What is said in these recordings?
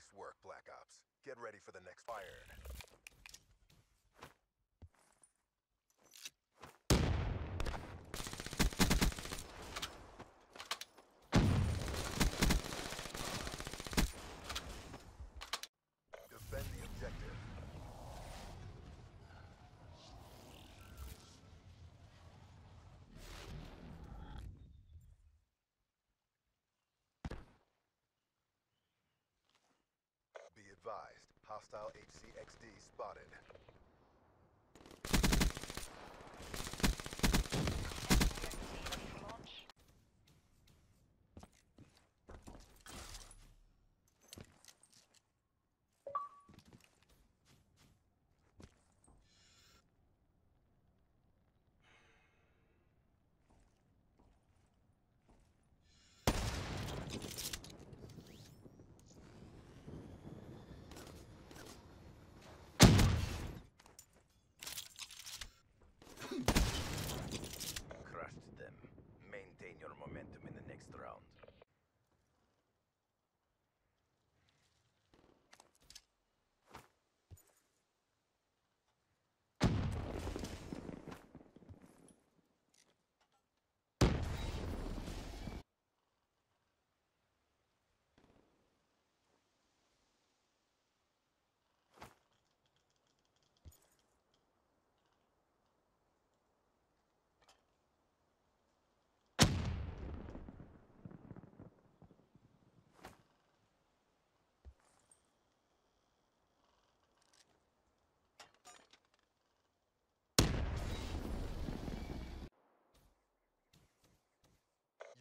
Nice work, Black Ops. Get ready for the next fire. Hostile HCXD spotted.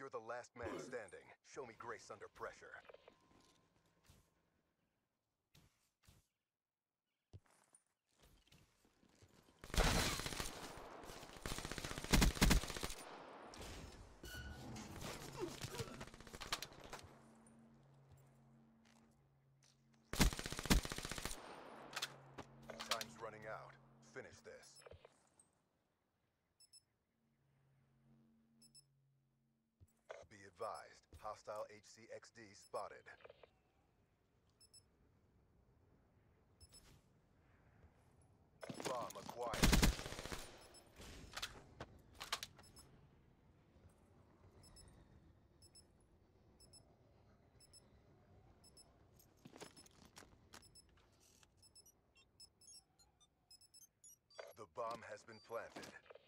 You're the last man standing. Show me grace under pressure. Advised, hostile HCXD spotted. Bomb acquired. The bomb has been planted.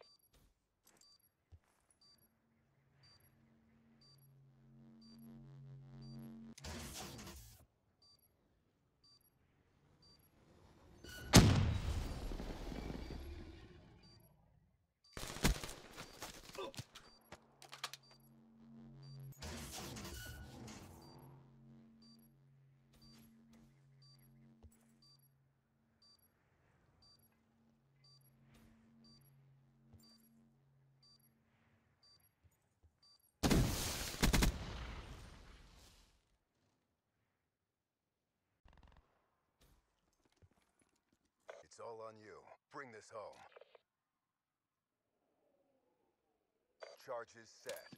All on you. Bring this home. Charges set.